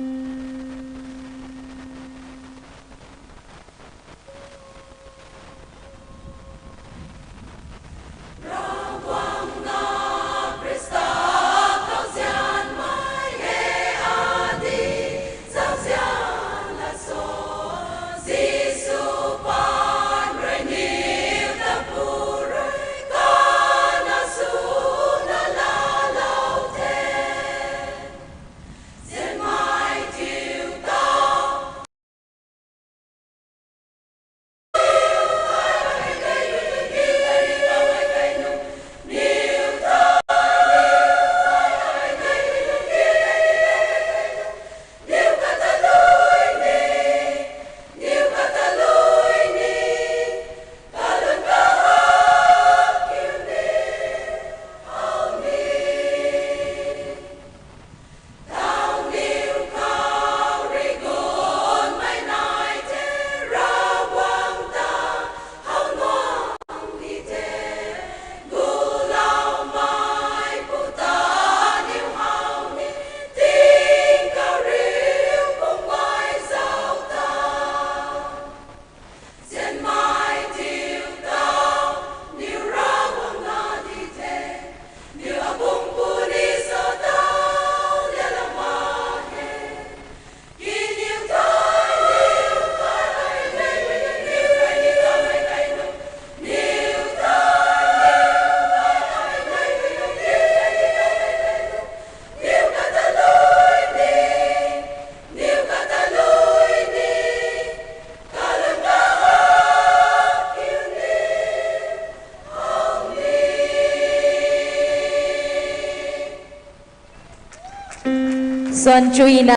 Mm-hmm. 酸追呢？